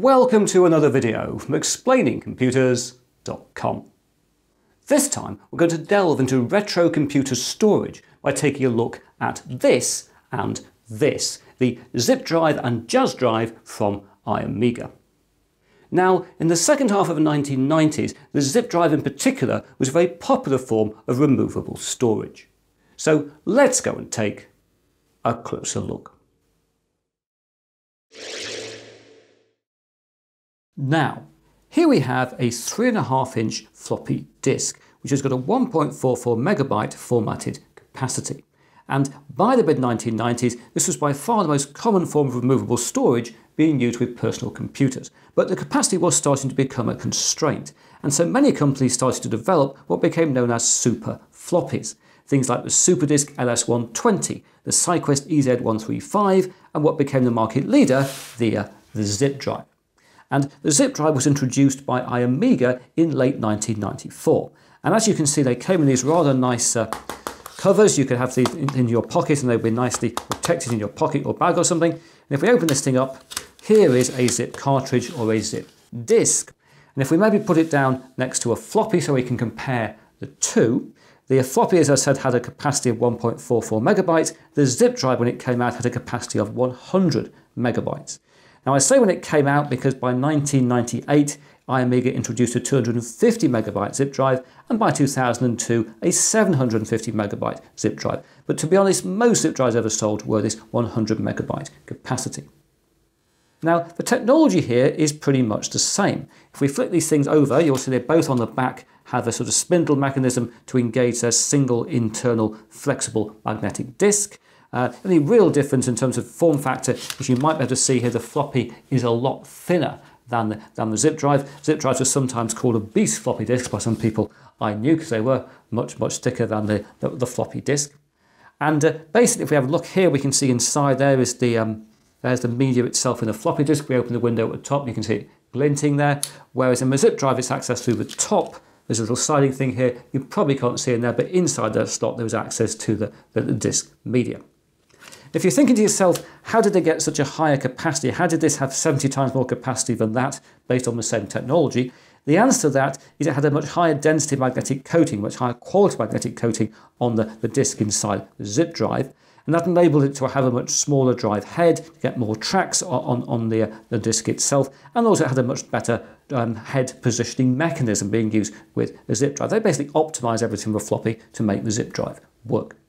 welcome to another video from explainingcomputers.com. This time we're going to delve into retro computer storage by taking a look at this and this, the zip drive and jaz drive from Iomega. Now, in the second half of the 1990s, the zip drive in particular was a very popular form of removable storage. So let's go and take a closer look. Now, here we have a 3.5 inch floppy disk, which has got a 1.44 megabyte formatted capacity. And by the mid 1990s, this was by far the most common form of removable storage being used with personal computers. But the capacity was starting to become a constraint, and so many companies started to develop what became known as super floppies. Things like the SuperDisk LS120, the SyQuest EZ135, and what became the market leader, the zip drive. And the zip drive was introduced by Iomega in late 1994. And as you can see, they came in these rather nice uh, covers. You could have these in, in, your pocket and they'd be nicely protected in your pocket or bag or something. And if we open this thing up, here is a zip cartridge or a zip disk. And if we maybe put it down next to a floppy so we can compare the two, the floppy, as I said, had a capacity of 1.44 megabytes. The zip drive, when it came out, had a capacity of 100 megabytes. Now I say when it came out because by 1998 Iomega introduced a 250 megabyte zip drive and by 2002 a 750 megabyte zip drive. But to be honest, most zip drives ever sold were this 100 megabyte capacity. Now the technology here is pretty much the same. If we flip these things over, you'll see they're both on the back have a sort of spindle mechanism to engage their single internal flexible magnetic disk. Uh, the real difference in terms of form factor, as you might be able to see here, the floppy is a lot thinner than the, than the zip drive. Zip drives are sometimes called a beast floppy disk by some people I knew because they were much, much thicker than the, the, the floppy disk. And uh, basically, if we have a look here, we can see inside there is the, um, there's the media itself in the floppy disk. We open the window at the top, you can see it glinting there. Whereas in the zip drive, it's accessed through the top. There's a little sliding thing here. You probably can't see in there, but inside that slot, there was access to the, the, the disk media. If you're thinking to yourself, how did they get such a higher capacity? How did this have 70 times more capacity than that based on the same technology? The answer to that is it had a much higher density magnetic coating, much higher quality magnetic coating on the, the disk inside the zip drive. And that enabled it to have a much smaller drive head, to get more tracks on, on the, the disk itself, and also had a much better um, head positioning mechanism being used with the zip drive. They basically optimized everything with floppy to make the zip drive work.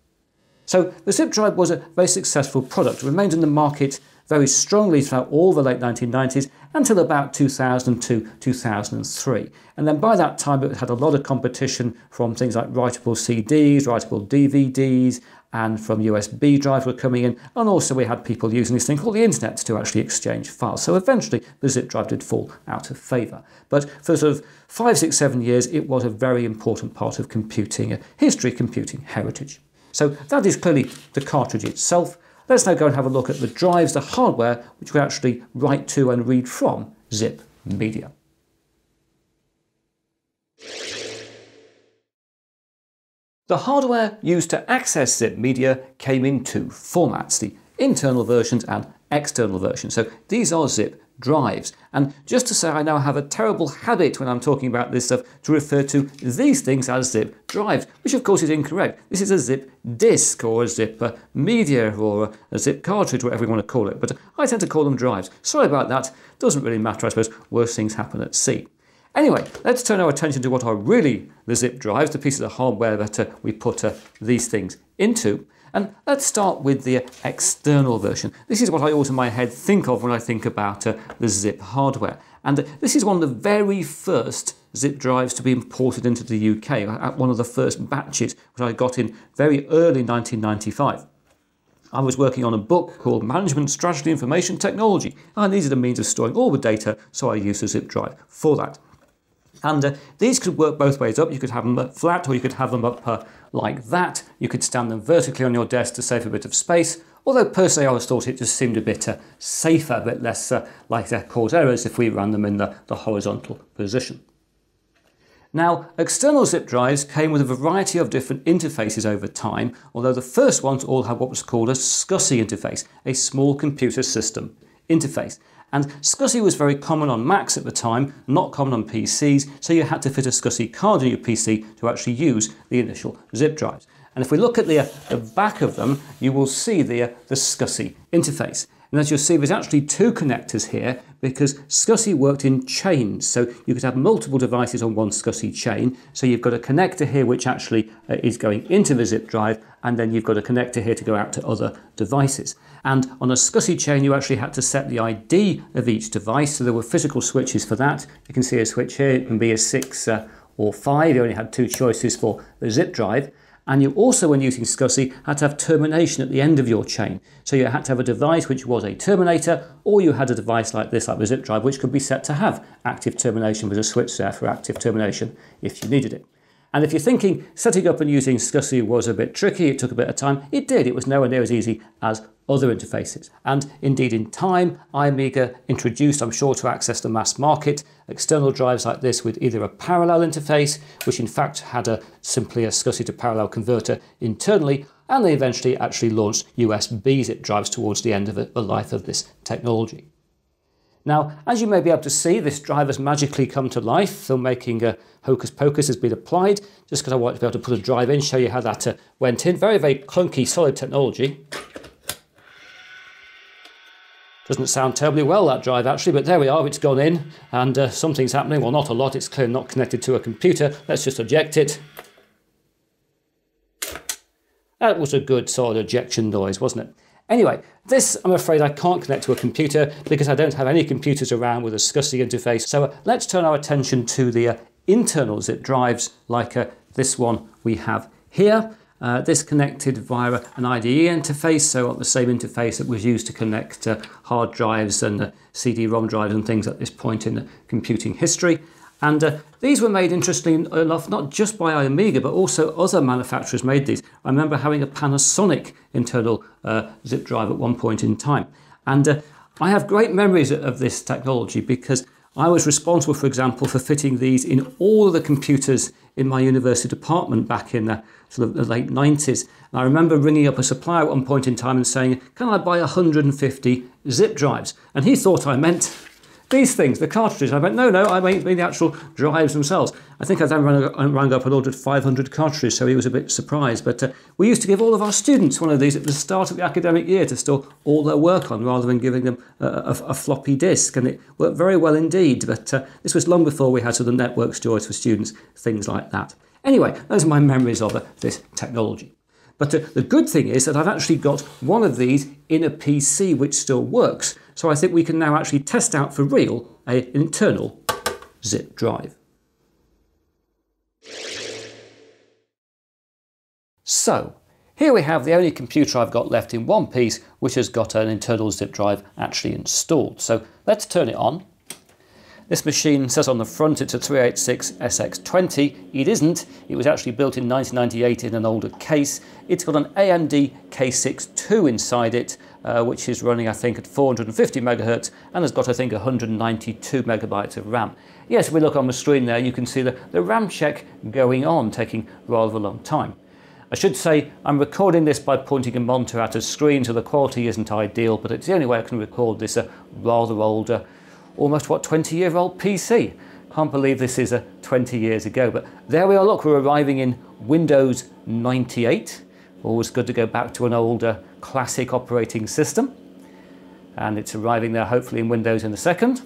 So the zip drive was a very successful product, it remained in the market very strongly throughout all the late 1990s until about 2002, 2003. And then by that time it had a lot of competition from things like writable CDs, writable DVDs, and from USB drives were coming in, and also we had people using this thing called the internet to actually exchange files. So eventually the zip drive did fall out of favour. But for sort of five, six, seven years, it was a very important part of computing, uh, history computing heritage. So that is clearly the cartridge itself. Let's now go and have a look at the drives, the hardware, which we actually write to and read from zip media. The hardware used to access zip media came in two formats, the internal versions and external versions. So these are zip drives. And just to say, I now have a terrible habit when I'm talking about this stuff to refer to these things as zip drives, which of course is incorrect. This is a zip disk or a zip uh, media or a zip cartridge, whatever you want to call it. But I tend to call them drives. Sorry about that. Doesn't really matter, I suppose. Worse things happen at sea. Anyway, let's turn our attention to what are really the zip drives, the pieces of hardware that uh, we put uh, these things into. And let's start with the external version. This is what I always in my head think of when I think about uh, the zip hardware. And uh, this is one of the very first zip drives to be imported into the UK, uh, one of the first batches which I got in very early 1995. I was working on a book called Management Strategy Information Technology. I needed a means of storing all the data, so I used a zip drive for that. And uh, these could work both ways up. You could have them flat or you could have them up uh, like that. You could stand them vertically on your desk to save a bit of space. Although personally I always thought it just seemed a bit uh, safer, a bit less uh, likely to cause errors if we ran them in the, the horizontal position. Now, external zip drives came with a variety of different interfaces over time, although the first ones all had what was called a SCSI interface, a small computer system interface. And SCSI was very common on Macs at the time, not common on PCs, so you had to fit a SCSI card in your PC to actually use the initial zip drives. And if we look at the, the back of them, you will see the, the SCSI interface. And as you'll see, there's actually two connectors here because SCSI worked in chains. So you could have multiple devices on one SCSI chain. So you've got a connector here which actually uh, is going into the zip drive, and then you've got a connector here to go out to other devices. And on a SCSI chain, you actually had to set the ID of each device. So there were physical switches for that. You can see a switch here. It can be a 6 uh, or 5. You only had two choices for the zip drive. And you also, when using SCSI, had to have termination at the end of your chain. So you had to have a device which was a terminator, or you had a device like this, like the zip drive, which could be set to have active termination with a switch there for active termination if you needed it. And if you're thinking setting up and using SCSI was a bit tricky, it took a bit of time, it did. It was nowhere near as easy as other interfaces. And indeed, in time, Iomega introduced, I'm sure, to access the mass market, external drives like this with either a parallel interface, which in fact had a simply a SCSI to parallel converter internally, and they eventually actually launched USB zip drives towards the end of the life of this technology. Now, as you may be able to see, this drive has magically come to life. Filmmaking uh, hocus pocus has been applied, just because I wanted to be able to put a drive in, show you how that uh, went in. Very, very clunky, solid technology. Doesn't sound terribly well, that drive, actually, but there we are, it's gone in, and uh, something's happening. Well, not a lot, it's clearly not connected to a computer. Let's just eject it. That was a good solid ejection noise, wasn't it? Anyway, this I'm afraid I can't connect to a computer because I don't have any computers around with a SCSI interface. So uh, let's turn our attention to the uh, internal zip drives like uh, this one we have here. Uh, this connected via an IDE interface, so the same interface that was used to connect uh, hard drives and CD-ROM drives and things at this point in the computing history. And uh, these were made, interestingly enough, not just by Iomega, but also other manufacturers made these. I remember having a Panasonic internal uh, zip drive at one point in time. And uh, I have great memories of this technology because I was responsible, for example, for fitting these in all of the computers in my university department back in the, sort of the late 90s. And I remember ringing up a supplier at one point in time and saying, Can I buy 150 zip drives? And he thought I meant these things, the cartridges. I went, no, no, I mean, the actual drives themselves. I think I then rang, rang up and ordered 500 cartridges, so he was a bit surprised. But uh, we used to give all of our students one of these at the start of the academic year to store all their work on rather than giving them a, a, a floppy disk. And it worked very well indeed. But uh, this was long before we had sort of network storage for students, things like that. Anyway, those are my memories of uh, this technology. But uh, the good thing is that I've actually got one of these in a PC which still works. So I think we can now actually test out for real an internal zip drive. So, here we have the only computer I've got left in one piece which has got an internal zip drive actually installed. So let's turn it on. This machine says on the front it's a 386 SX20. It isn't. It was actually built in 1998 in an older case. It's got an AMD K6-2 inside it, uh, which is running, I think, at 450 megahertz and has got, I think, 192 megabytes of RAM. Yes, if we look on the screen there, you can see the, the RAM check going on, taking rather a long time. I should say I'm recording this by pointing a monitor at a screen, so the quality isn't ideal, but it's the only way I can record this uh, rather older almost what 20 year old PC. Can't believe this is a 20 years ago, but there we are. Look, we're arriving in Windows 98. Always good to go back to an older classic operating system. And it's arriving there hopefully in Windows in a second.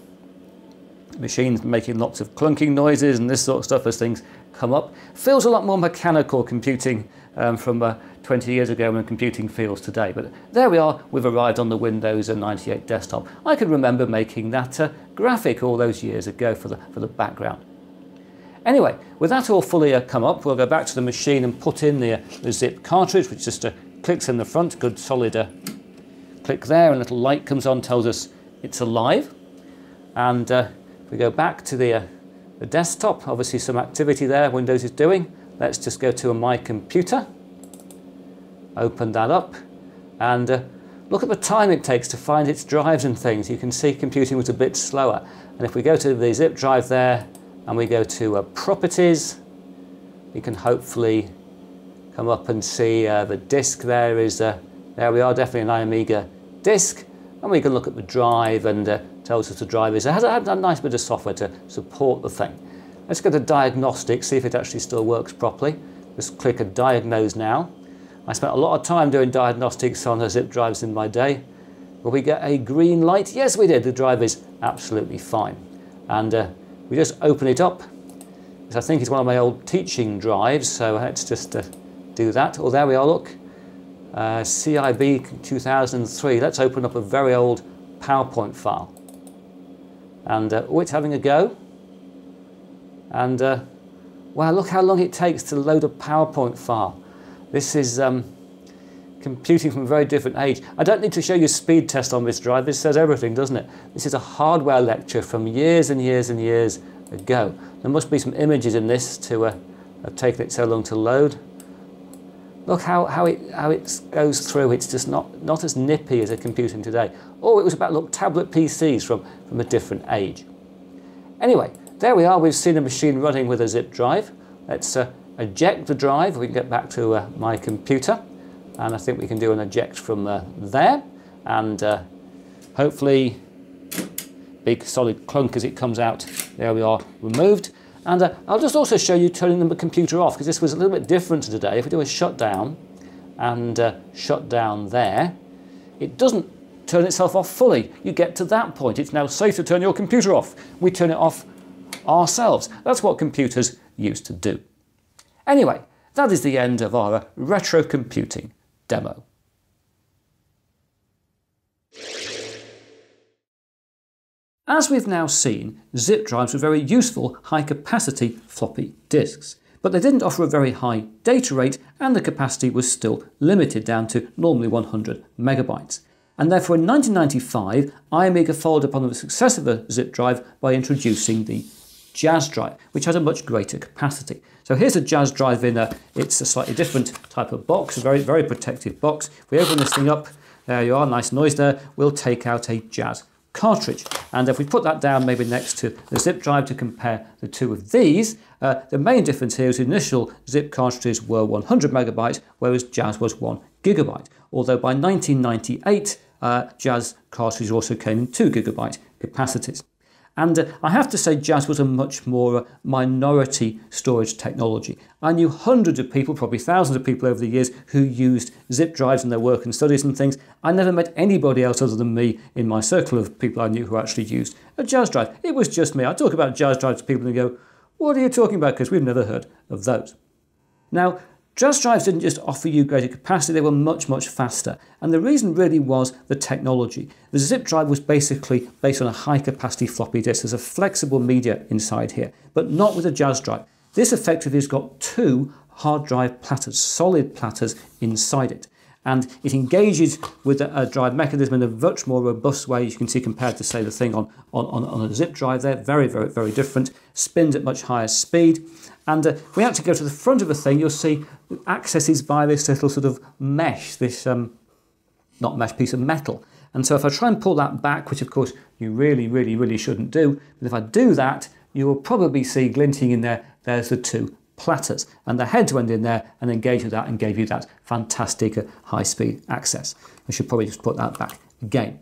Machines making lots of clunking noises and this sort of stuff as things come up. Feels a lot more mechanical computing um, from uh, 20 years ago when computing feels today. But there we are, we've arrived on the Windows 98 desktop. I can remember making that uh, graphic all those years ago for the, for the background. Anyway, with that all fully uh, come up, we'll go back to the machine and put in the, uh, the zip cartridge, which just uh, clicks in the front, good solid uh, click there, and a little light comes on, tells us it's alive. And if we go back to the, the desktop, obviously some activity there Windows is doing. Let's just go to a My Computer open that up and uh, look at the time it takes to find its drives and things. You can see computing was a bit slower. And if we go to the zip drive there and we go to uh, properties, we can hopefully come up and see uh, the disk there is, uh, there we are, definitely an Iomega disk. And we can look at the drive and uh, tells us the drive is. It has a, a nice bit of software to support the thing. Let's go to diagnostics, see if it actually still works properly. Just click a diagnose now. I spent a lot of time doing diagnostics on the zip drives in my day. Will we get a green light? Yes, we did. The drive is absolutely fine. And uh, we just open it up. I think it's one of my old teaching drives, so let's just uh, do that. Oh, there we are, look. Uh, CIB 2003. Let's open up a very old PowerPoint file. And uh, oh, it's having a go. And uh, wow, look how long it takes to load a PowerPoint file. This is um, computing from a very different age. I don't need to show you a speed test on this drive. This says everything, doesn't it? This is a hardware lecture from years and years and years ago. There must be some images in this to uh, have taken it so long to load. Look how, how, it, how it goes through. It's just not, not as nippy as a computing today. Oh, it was about, look, tablet PCs from, from a different age. Anyway, there we are. We've seen a machine running with a zip drive. Let's uh, eject the drive. We can get back to uh, my computer. And I think we can do an eject from uh, there. And uh, hopefully, big solid clunk as it comes out. There we are, removed. And uh, I'll just also show you turning the computer off because this was a little bit different today. If we do a shutdown and uh, shut down there, it doesn't turn itself off fully. You get to that point. It's now safe to turn your computer off. We turn it off ourselves. That's what computers used to do. Anyway, that is the end of our retro computing demo. As we've now seen, zip drives were very useful high-capacity floppy disks, but they didn't offer a very high data rate and the capacity was still limited down to normally 100 megabytes. And therefore in 1995, Iomega followed up on the success of a zip drive by introducing the Jaz drive, which has a much greater capacity. So here's a Jaz drive in a, it's a slightly different type of box, a very, very protective box. If we open this thing up, there you are, nice noise there, we'll take out a Jaz cartridge. And if we put that down maybe next to the zip drive to compare the two of these, uh, the main difference here is initial zip cartridges were 100 megabytes, whereas Jaz was 1 gigabyte. Although by 1998, uh, Jaz cartridges also came in 2 gigabyte capacities. And uh, I have to say, Jaz was a much more uh, minority storage technology. I knew hundreds of people, probably thousands of people over the years, who used zip drives in their work and studies and things. I never met anybody else other than me in my circle of people I knew who actually used a Jaz drive. It was just me. I talk about Jaz drives to people and go, What are you talking about? Because we've never heard of those. Now, Jaz drives didn't just offer you greater capacity, they were much, much faster. And the reason really was the technology. The zip drive was basically based on a high capacity floppy disk. There's a flexible media inside here, but not with a Jaz drive. This effectively has got two hard drive platters, solid platters inside it. And it engages with a, drive mechanism in a much more robust way, as you can see compared to, say, the thing on, on, on a zip drive there. Very, very, very different. Spins at much higher speed. And uh, we actually go to the front of the thing, you'll see access is by this little sort of mesh, this, um, not mesh, piece of metal. And so if I try and pull that back, which of course you really, really, really shouldn't do, but if I do that, you will probably see glinting in there, there's the two platters. And the heads went in there and engaged with that and gave you that fantastic uh, high-speed access. I should probably just put that back again.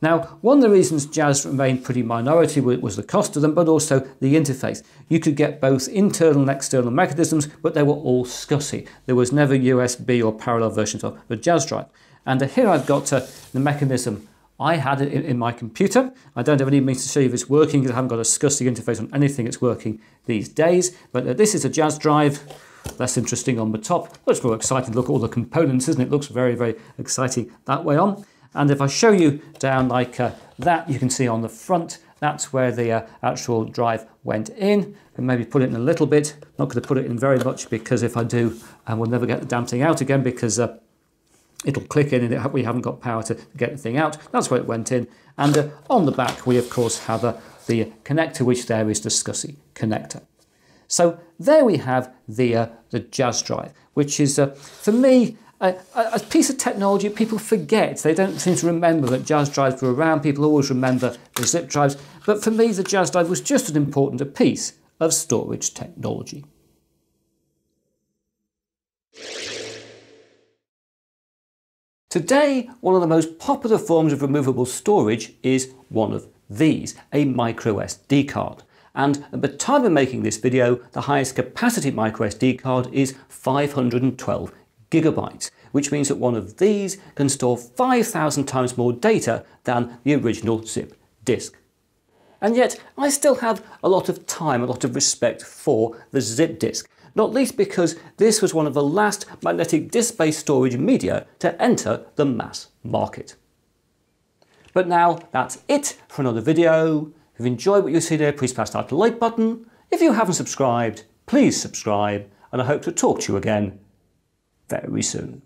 Now, one of the reasons Jaz remained pretty minority was the cost of them, but also the interface. You could get both internal and external mechanisms, but they were all SCSI. There was never USB or parallel versions of the Jaz drive. And here I've got uh, the mechanism I had it in, in, my computer. I don't have any means to show you if it's working because I haven't got a SCSI interface on anything that's working these days. But uh, this is a Jaz drive. Less interesting on the top. Looks more exciting. Look at all the components, isn't it? Looks very, very exciting that way on. And if I show you down like uh, that, you can see on the front, that's where the uh, actual drive went in. And maybe put it in a little bit. Not going to put it in very much because if I do, I will never get the damn thing out again because uh, it'll click in and it, we haven't got power to get the thing out. That's where it went in. And uh, on the back, we of course have uh, the connector, which there is the SCSI connector. So there we have the, uh, the Jaz drive, which is, for me, a, a, piece of technology people forget. They don't seem to remember that Jaz drives were around. People always remember the zip drives. But for me, the Jaz drive was just as important a piece of storage technology. Today, one of the most popular forms of removable storage is one of these, a microSD card. And at the time of making this video, the highest capacity microSD card is 512 gigabytes, which means that one of these can store 5,000 times more data than the original zip disk. And yet, I still have a lot of time, a lot of respect for the zip disk, not least because this was one of the last magnetic disk-based storage media to enter the mass market. But now that's it for another video. If you've enjoyed what you see there, please press that like button. If you haven't subscribed, please subscribe, and I hope to talk to you again very soon.